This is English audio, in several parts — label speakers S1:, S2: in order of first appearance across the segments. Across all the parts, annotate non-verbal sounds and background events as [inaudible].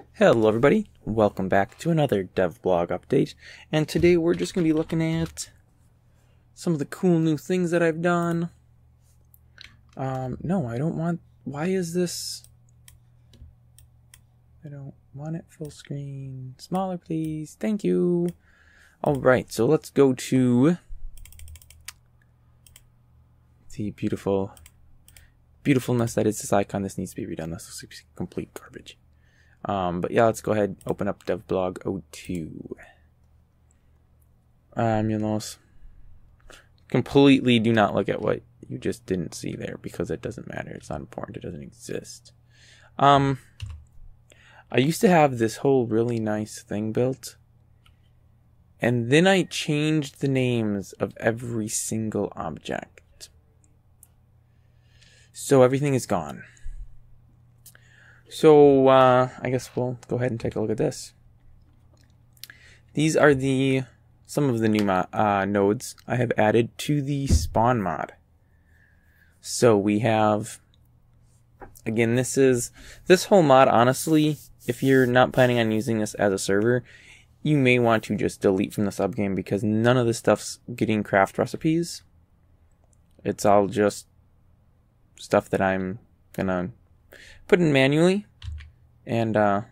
S1: Hello everybody, welcome back to another devblog update, and today we're just going to be looking at some of the cool new things that I've done. Um, no, I don't want, why is this, I don't want it full screen, smaller please, thank you. Alright, so let's go to the beautiful, beautifulness that is this icon, this needs to be redone, this looks complete garbage. Um, but yeah, let's go ahead open up devblog 02. Um, you know, completely do not look at what you just didn't see there because it doesn't matter. It's not important. It doesn't exist. Um, I used to have this whole really nice thing built. And then I changed the names of every single object. So everything is gone. So uh, I guess we'll go ahead and take a look at this. These are the some of the new uh, nodes I have added to the spawn mod. So we have again this is this whole mod honestly if you're not planning on using this as a server you may want to just delete from the subgame because none of this stuff's getting craft recipes it's all just stuff that I'm gonna put in manually. And, uh,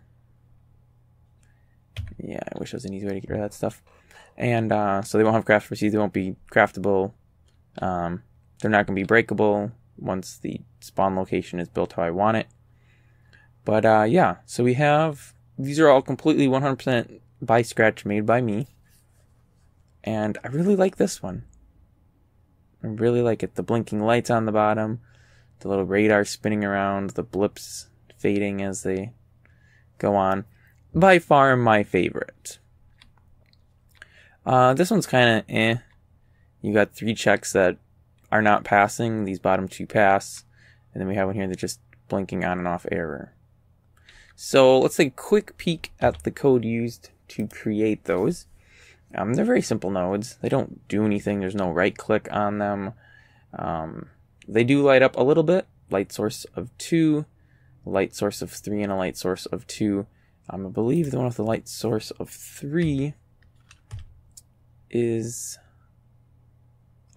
S1: yeah, I wish there was an easy way to get rid of that stuff. And, uh, so they won't have craft recipes, they won't be craftable. Um, they're not going to be breakable once the spawn location is built how I want it. But, uh, yeah, so we have, these are all completely 100% by scratch made by me. And I really like this one. I really like it. The blinking lights on the bottom, the little radar spinning around, the blips fading as they go on. By far my favorite. Uh, this one's kind of eh. You got three checks that are not passing, these bottom two pass, and then we have one here that's just blinking on and off error. So let's take a quick peek at the code used to create those. Um, they're very simple nodes. They don't do anything. There's no right click on them. Um, they do light up a little bit. Light source of 2, light source of 3, and a light source of 2. Um, I believe the one with the light source of 3 is...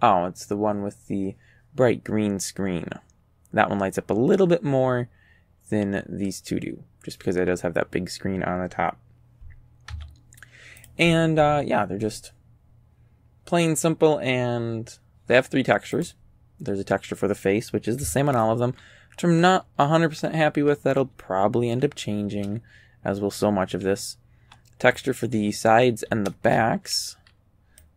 S1: Oh, it's the one with the bright green screen. That one lights up a little bit more than these two do, just because it does have that big screen on the top. And uh, yeah, they're just plain simple, and they have three textures. There's a texture for the face, which is the same on all of them, which I'm not 100% happy with. That'll probably end up changing, as will so much of this. Texture for the sides and the backs,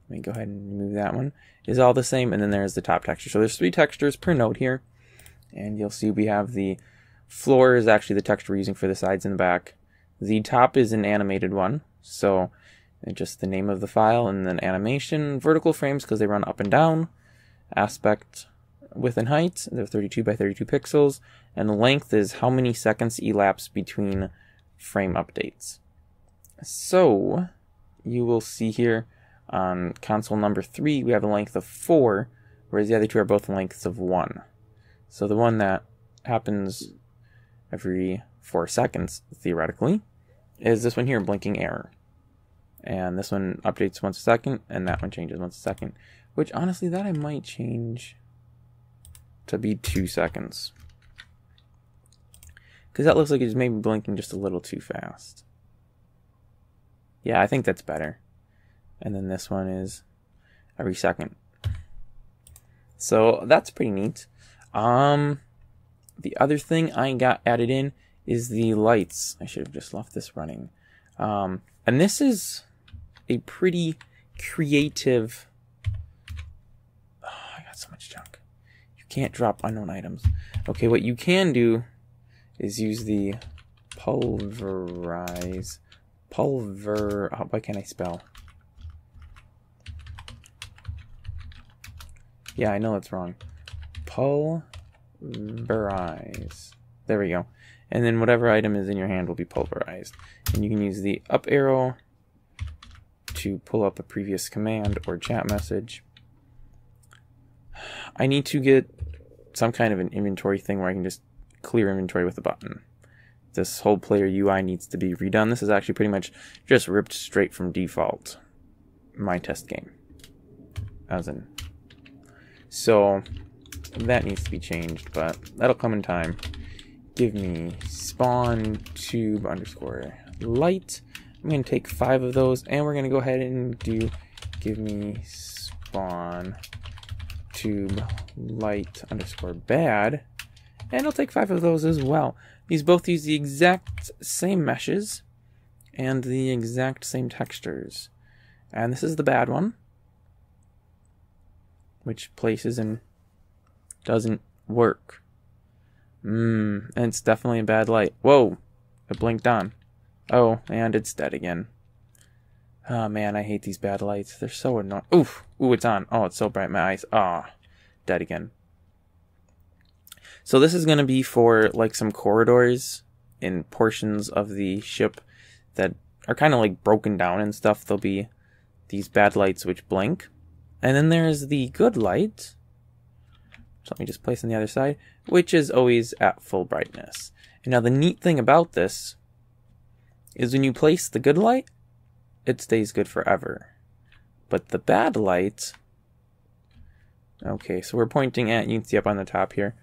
S1: let me go ahead and remove that one, is all the same, and then there's the top texture. So there's three textures per node here, and you'll see we have the floor is actually the texture we're using for the sides and the back. The top is an animated one, so just the name of the file and then animation, vertical frames because they run up and down, aspect width and height, they're 32 by 32 pixels, and the length is how many seconds elapse between frame updates. So, you will see here on console number 3, we have a length of 4, whereas the other two are both lengths of 1. So the one that happens every 4 seconds, theoretically, is this one here, blinking error. And this one updates once a second, and that one changes once a second. Which, honestly, that I might change to be two seconds. Because that looks like it's maybe blinking just a little too fast. Yeah, I think that's better. And then this one is every second. So that's pretty neat. Um, the other thing I got added in is the lights. I should have just left this running. Um, and this is a pretty creative. Oh, [sighs] I got so much junk can't drop unknown items. Okay, what you can do is use the pulverize. Pulver. Oh, why can't I spell? Yeah, I know that's wrong. Pulverize. There we go. And then whatever item is in your hand will be pulverized. And you can use the up arrow to pull up a previous command or chat message. I need to get some kind of an inventory thing where I can just clear inventory with a button. this whole player UI needs to be redone. This is actually pretty much just ripped straight from default. Minetest game. As in. So that needs to be changed, but that'll come in time. Give me spawn tube underscore light. I'm going to take five of those, and we're going to go ahead and do give me spawn light underscore bad. And I'll take five of those as well. These both use the exact same meshes and the exact same textures. And this is the bad one, which places and doesn't work. Mmm, and it's definitely a bad light. Whoa, it blinked on. Oh, and it's dead again. Oh man, I hate these bad lights. They're so annoying. Oof, ooh, it's on. Oh, it's so bright, my eyes. Ah, oh, dead again. So this is going to be for like some corridors in portions of the ship that are kind of like broken down and stuff. There'll be these bad lights which blink. And then there's the good light. So let me just place on the other side, which is always at full brightness. And now the neat thing about this is when you place the good light, it stays good forever. But the bad light, okay, so we're pointing at, you can see up on the top here,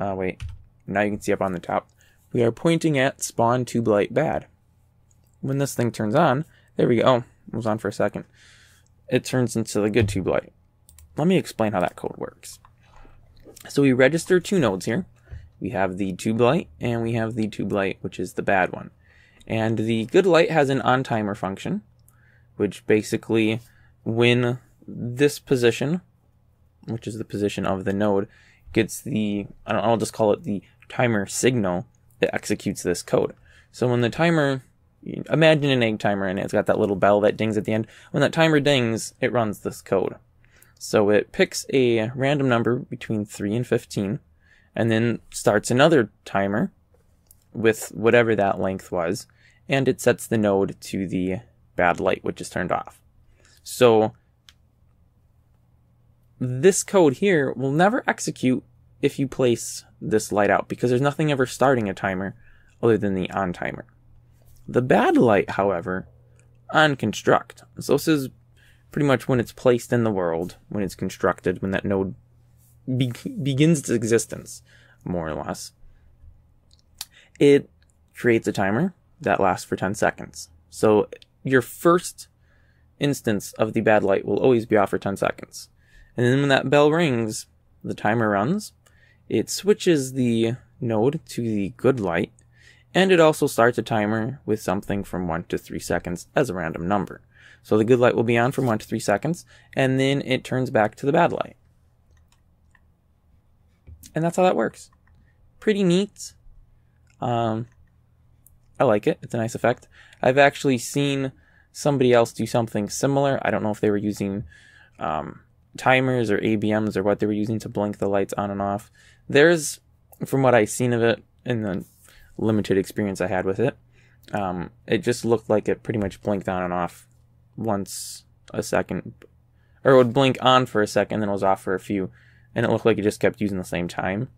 S1: uh, wait, now you can see up on the top. We are pointing at spawn tube light bad. When this thing turns on, there we go. Oh, it was on for a second. It turns into the good tube light. Let me explain how that code works. So we register two nodes here. We have the tube light and we have the tube light, which is the bad one. And the good light has an on timer function, which basically when this position, which is the position of the node, gets the, I'll just call it the timer signal that executes this code. So when the timer, imagine an egg timer and it's got that little bell that dings at the end. When that timer dings, it runs this code. So it picks a random number between 3 and 15 and then starts another timer with whatever that length was and it sets the node to the bad light which is turned off. So this code here will never execute if you place this light out because there's nothing ever starting a timer other than the on timer. The bad light, however, on construct. So this is pretty much when it's placed in the world, when it's constructed, when that node be- begins its existence, more or less. It creates a timer that lasts for 10 seconds. So your first instance of the bad light will always be off for 10 seconds. And then when that bell rings, the timer runs, it switches the node to the good light, and it also starts a timer with something from 1 to 3 seconds as a random number. So the good light will be on from 1 to 3 seconds, and then it turns back to the bad light. And that's how that works. Pretty neat. Um, I like it. It's a nice effect. I've actually seen somebody else do something similar. I don't know if they were using um, timers or ABMs or what they were using to blink the lights on and off. There's, from what I've seen of it in the limited experience I had with it, um, it just looked like it pretty much blinked on and off once a second, or it would blink on for a second, then it was off for a few, and it looked like it just kept using the same time.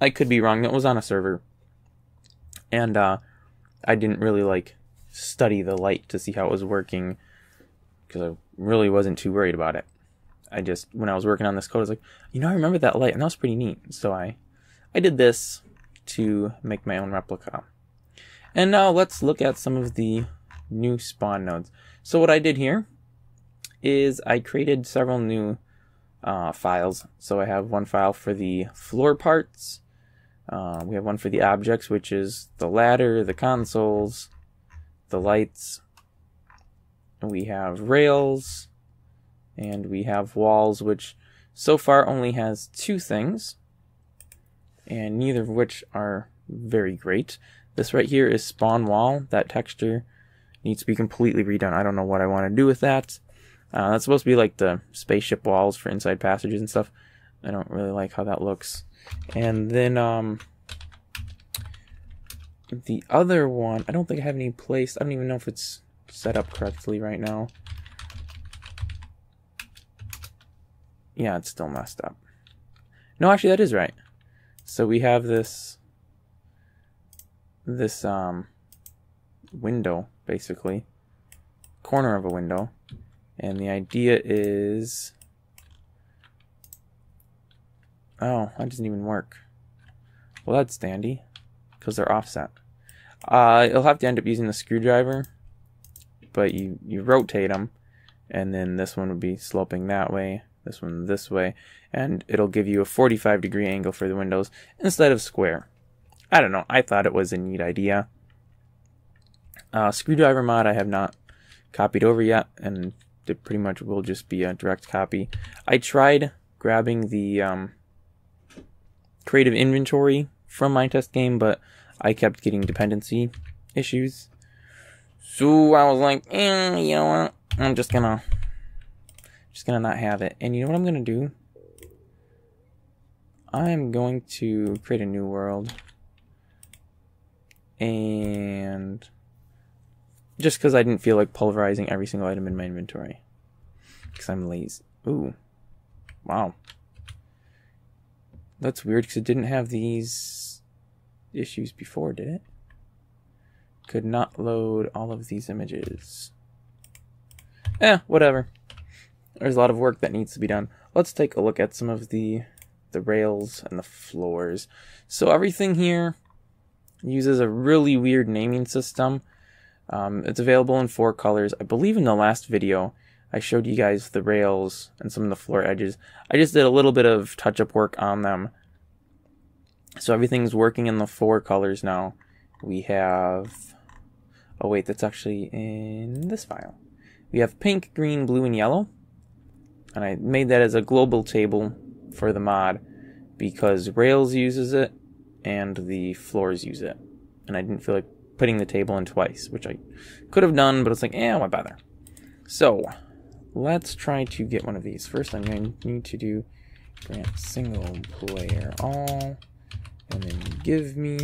S1: I could be wrong. It was on a server, and uh, I didn't really like study the light to see how it was working because I really wasn't too worried about it. I just when I was working on this code, I was like, you know, I remember that light, and that was pretty neat. So I, I did this to make my own replica. And now let's look at some of the new spawn nodes. So what I did here is I created several new uh, files. So I have one file for the floor parts. Uh, we have one for the objects, which is the ladder, the consoles, the lights. We have rails, and we have walls, which so far only has two things, and neither of which are very great. This right here is spawn wall. That texture needs to be completely redone. I don't know what I want to do with that. Uh, that's supposed to be like the spaceship walls for inside passages and stuff. I don't really like how that looks. And then um, the other one, I don't think I have any place. I don't even know if it's set up correctly right now. Yeah, it's still messed up. No, actually, that is right. So we have this this um, window, basically, corner of a window. And the idea is... Oh, that doesn't even work. Well, that's dandy, because they're offset. Uh, you'll have to end up using the screwdriver, but you, you rotate them, and then this one would be sloping that way, this one this way, and it'll give you a 45 degree angle for the windows instead of square. I don't know, I thought it was a neat idea. Uh, screwdriver mod I have not copied over yet, and it pretty much will just be a direct copy. I tried grabbing the um, creative inventory from Minetest game, but I kept getting dependency issues. So I was like, eh, you know what? I'm just gonna just gonna not have it. And you know what I'm gonna do? I'm going to create a new world. And just because I didn't feel like pulverizing every single item in my inventory. Because I'm lazy. Ooh. Wow. That's weird because it didn't have these issues before, did it? Could not load all of these images. Eh, whatever. There's a lot of work that needs to be done. Let's take a look at some of the the rails and the floors. So everything here uses a really weird naming system. Um, it's available in four colors. I believe in the last video I showed you guys the rails and some of the floor edges. I just did a little bit of touch-up work on them. So everything's working in the four colors now. We have... Oh wait, that's actually in this file. We have pink, green, blue, and yellow. And I made that as a global table for the mod because Rails uses it and the floors use it. And I didn't feel like putting the table in twice, which I could have done, but it's like, eh, why bother? So, let's try to get one of these. First, I'm going to need to do grant single player all, and then give me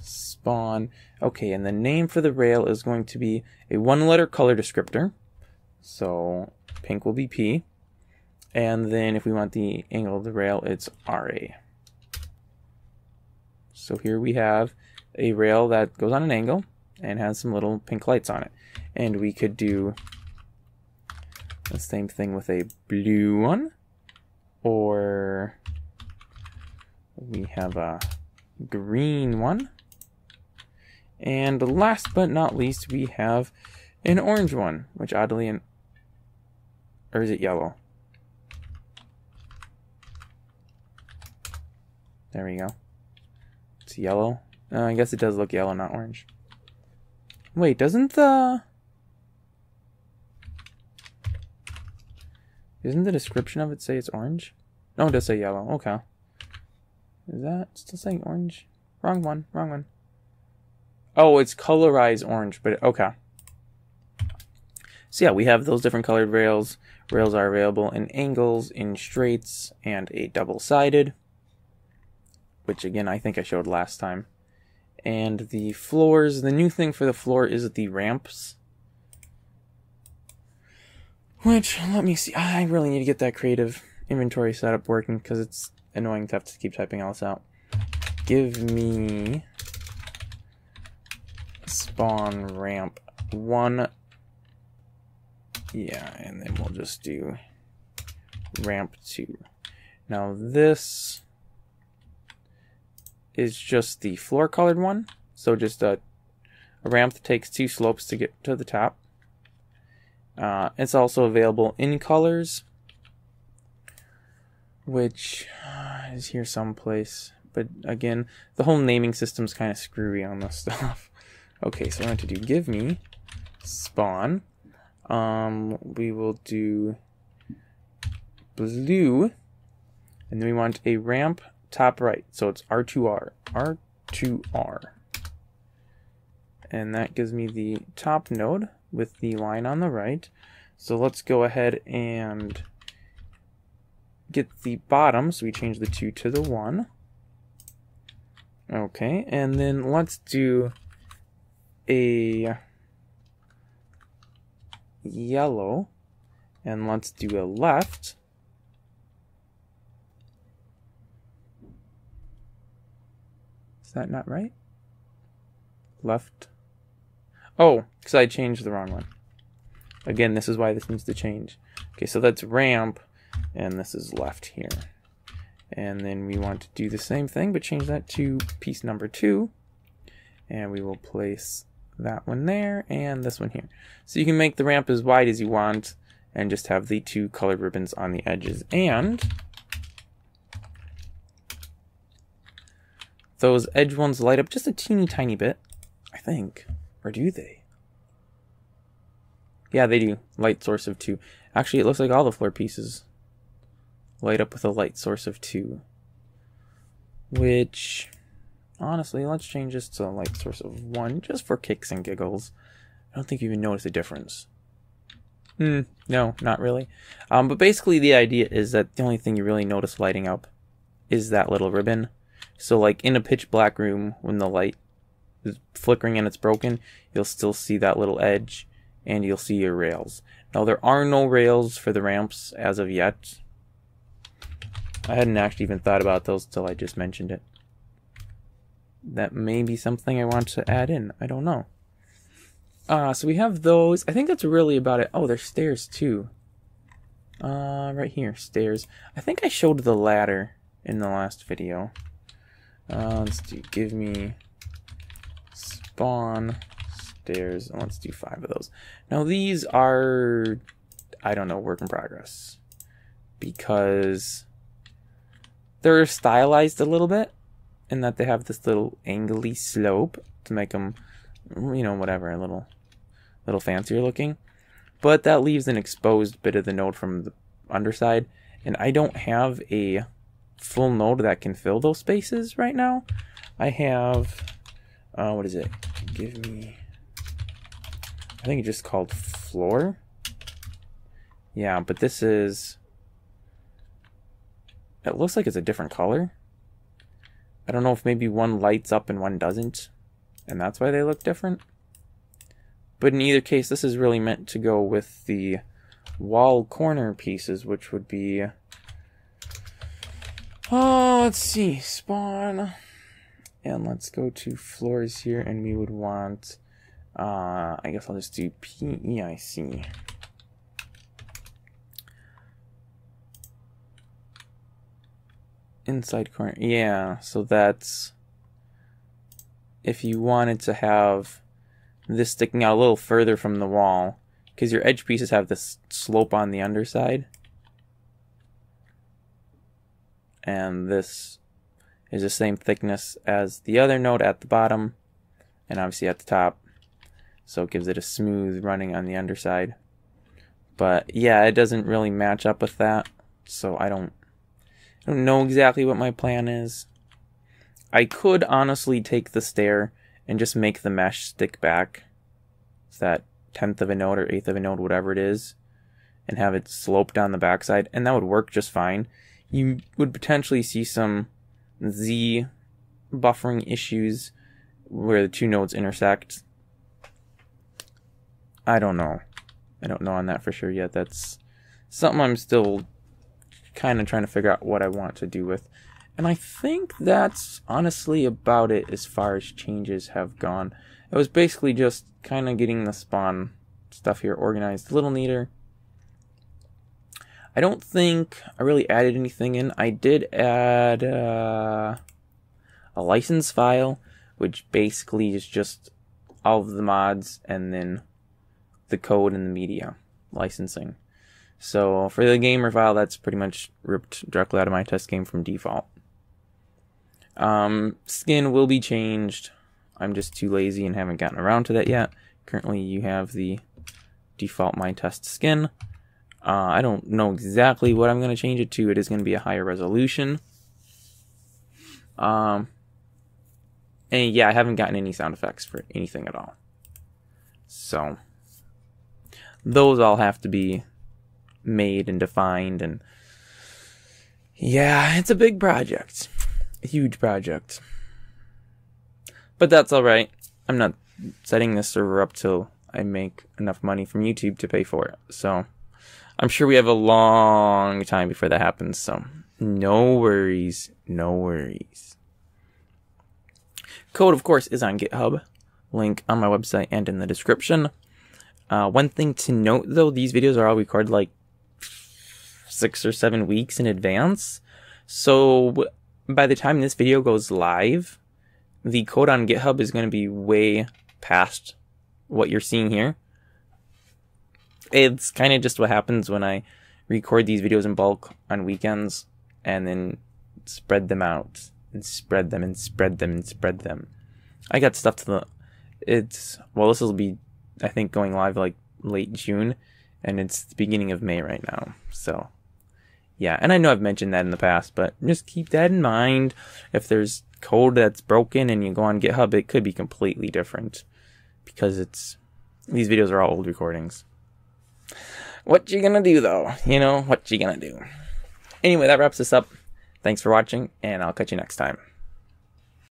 S1: spawn. Okay, and the name for the rail is going to be a one letter color descriptor. So pink will be P. And then if we want the angle of the rail, it's RA. So here we have a rail that goes on an angle and has some little pink lights on it. And we could do the same thing with a blue one. Or we have a green one. And last but not least, we have an orange one, which oddly, or is it yellow? There we go. It's yellow. Uh, I guess it does look yellow, not orange. Wait, doesn't the... Isn't the description of it say it's orange? No, it does say yellow. Okay. Is that still saying orange? Wrong one. Wrong one. Oh, it's colorized orange, but okay. So yeah, we have those different colored rails. Rails are available in angles, in straights, and a double-sided which again I think I showed last time. And the floors, the new thing for the floor is the ramps. Which, let me see, I really need to get that creative inventory setup working because it's annoying to have to keep typing all this out. Give me spawn ramp one. Yeah, and then we'll just do ramp two. Now this is just the floor colored one. So just a, a ramp that takes two slopes to get to the top. Uh, it's also available in colors, which uh, is here someplace. But again, the whole naming system's kind of screwy on this [laughs] stuff. okay, so I want to do give me spawn. Um, we will do blue, and then we want a ramp top right. So it's R2R. R2R. And that gives me the top node with the line on the right. So let's go ahead and get the bottom. So we change the 2 to the 1. Okay, and then let's do a yellow. And let's do a left. Is that not right? left. Oh, because I changed the wrong one. Again, this is why this needs to change. Okay, so that's ramp, and this is left here. And then we want to do the same thing, but change that to piece number two. And we will place that one there and this one here. So you can make the ramp as wide as you want and just have the two colored ribbons on the edges. And those edge ones light up just a teeny tiny bit, I think. Or do they? Yeah, they do. Light source of two. Actually, it looks like all the floor pieces light up with a light source of two. Which, honestly, let's change this to like source of one just for kicks and giggles. I don't think you even notice a difference. Hmm, no, not really. Um, but basically, the idea is that the only thing you really notice lighting up is that little ribbon. So, like in a pitch black room, when the light is flickering and it's broken, you'll still see that little edge and you'll see your rails. Now, there are no rails for the ramps as of yet. I hadn't actually even thought about those till I just mentioned it. That may be something I want to add in. I don't know. Uh, so we have those. I think that's really about it. Oh, there's stairs too. Uh, right here, stairs. I think I showed the ladder in the last video. Uh, let's do, give me spawn stairs. Let's do five of those. Now these are, I don't know, work in progress. Because they're stylized a little bit in that they have this little angly slope to make them, you know, whatever, a little, little fancier looking. But that leaves an exposed bit of the node from the underside, and I don't have a full node that can fill those spaces right now. I have, uh, what is it? Give me, I think it's just called floor. Yeah, but this is it looks like it's a different color. I don't know if maybe one lights up and one doesn't, and that's why they look different. But in either case, this is really meant to go with the wall corner pieces, which would be... Oh, let's see, spawn. And let's go to floors here, and we would want... Uh, I guess I'll just do PEIC. Inside corner. Yeah, so that's if you wanted to have this sticking out a little further from the wall, because your edge pieces have this slope on the underside. And this is the same thickness as the other node at the bottom, and obviously at the top. So it gives it a smooth running on the underside. But yeah, it doesn't really match up with that, so I don't I don't know exactly what my plan is. I could honestly take the stair and just make the mesh stick back. It's that tenth of a node or eighth of a node, whatever it is, and have it slope down the backside, and that would work just fine. You would potentially see some Z buffering issues where the two nodes intersect. I don't know. I don't know on that for sure yet. That's something I'm still kind of trying to figure out what I want to do with. And I think that's honestly about it as far as changes have gone. It was basically just kind of getting the spawn stuff here organized a little neater. I don't think I really added anything in. I did add uh, a license file, which basically is just all of the mods and then the code and the media licensing. So for the gamer file, that's pretty much ripped directly out of Minetest game from default. Um, skin will be changed. I'm just too lazy and haven't gotten around to that yet. Currently, you have the default Minetest skin. Uh, I don't know exactly what I'm going to change it to. It is going to be a higher resolution. Um, and yeah, I haven't gotten any sound effects for anything at all. So, those all have to be made and defined and yeah, it's a big project. A huge project. But that's alright. I'm not setting this server up till I make enough money from YouTube to pay for it. So I'm sure we have a long time before that happens, so no worries, no worries. Code, of course, is on GitHub. link on my website and in the description. Uh, one thing to note though, these videos are all recorded like six or seven weeks in advance. So by the time this video goes live, the code on GitHub is going to be way past what you're seeing here. It's kind of just what happens when I record these videos in bulk on weekends and then spread them out and spread them and spread them and spread them. I got stuff to the. It's well, this will be, I think, going live like late June, and it's the beginning of May right now. So, yeah, and I know I've mentioned that in the past, but just keep that in mind. If there's code that's broken and you go on GitHub, it could be completely different because it's these videos are all old recordings. What you gonna do though? You know what you gonna do? Anyway, that wraps this up. Thanks for watching, and I'll catch you next time.